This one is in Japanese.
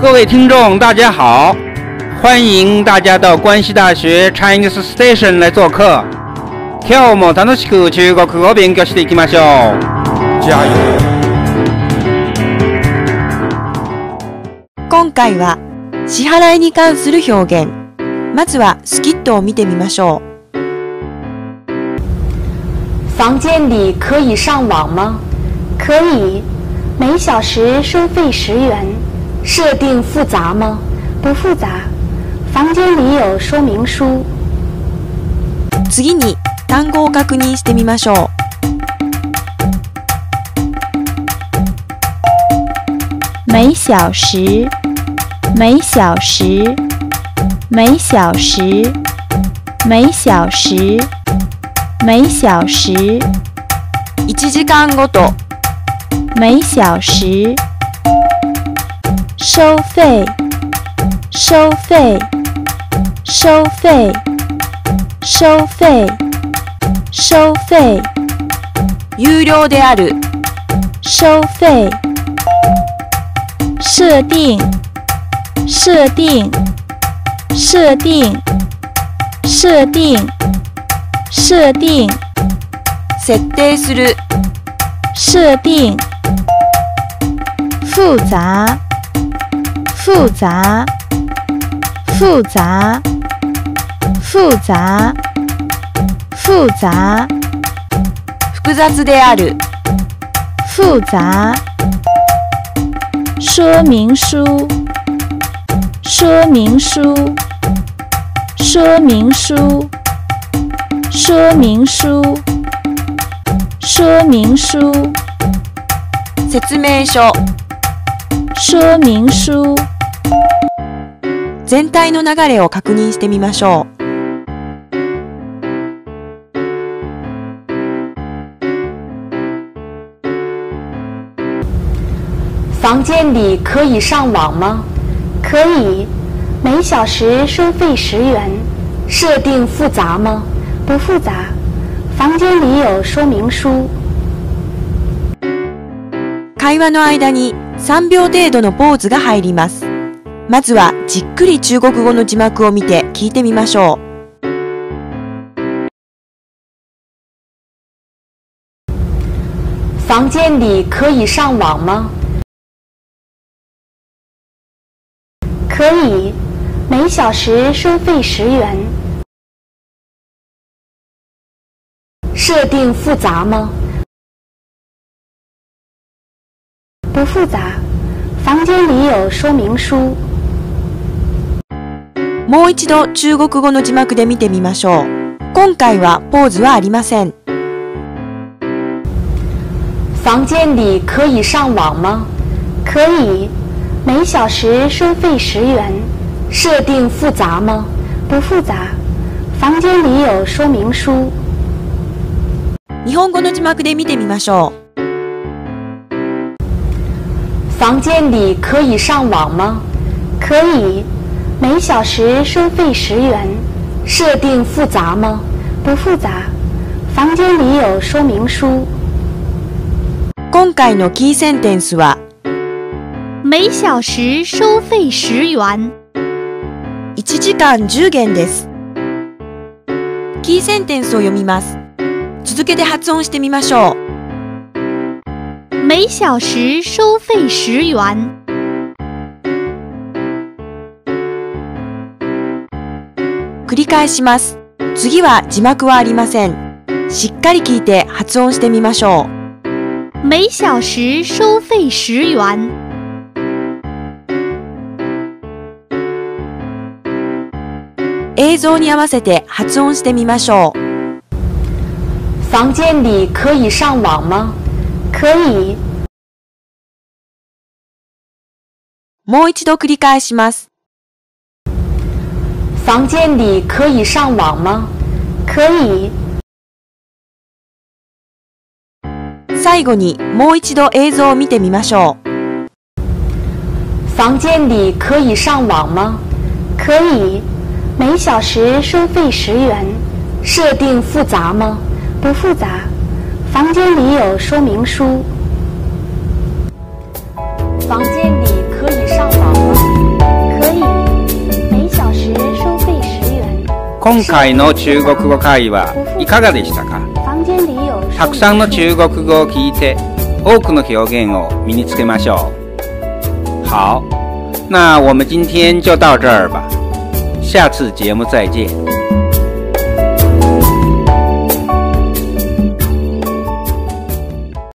各位听众，大家好，欢迎大家到关西大学 Chinese Station 来做客。今日も楽しく中国語を勉強していきましょう。加油！今回は支払いに関する表現。まずはスキットを見てみましょう。房间里可以上网吗？可以，每小时收费十元。 设定复杂吗？不复杂。房间里有说明书。次に単語を確認してみましょう。每小时，每小时，每小时，每小时。每小时，一時間ごと。每小时， 收费，收费，收费，收费，收费。有料である。收费。设定，设定，设定，设定。设定。設定。する设定。复杂复杂复杂复杂复杂複雑である复杂说明书说明书说明书说明书说明书説明書说明书 全体の流れを確認してみましょう。房间里可以上网吗？可以，每小时收费十元。设定复杂吗？不复杂，房间里有说明书。会話の間に3秒程度のポーズが入ります。まずはじっくり中国語の字幕を見て聞いてみましょう。房间里可以上网吗？可以，每小时收费十元。设定复杂吗？不复杂，房间里有说明书。もう一度中国語の字幕で見てみましょう。今回はポーズはありません。房间里可以上网吗？可以，每小时收费十元。设定复杂吗？不复杂，房间里有说明书。日本語の字幕で見てみましょう。房间里可以上网吗？可以，每小时收费十元。设定复杂吗？不复杂，房间里有说明书。今回のキーセンテンスは每小时收费十元。1時間10元です。キーセンテンスを読みます。続けて発音してみましょう。每小时收费十元。 繰り返します。次は字幕はありません。しっかり聞いて発音してみましょう。每小时收费十元。映像に合わせて発音してみましょう。房间里可以上网吗？可以。もう一度繰り返します。房间里可以上网吗？可以。最後にもう一度映像を見てみましょう。房间里可以上网吗？可以，每小时收费十元。设定复杂吗？不复杂，房间里有说明书。房间 今回の中国語会話いかがでしたか？たくさんの中国語を聞いて多くの表現を身につけましょう。好，那我们今天就到这儿吧，下次节目再见。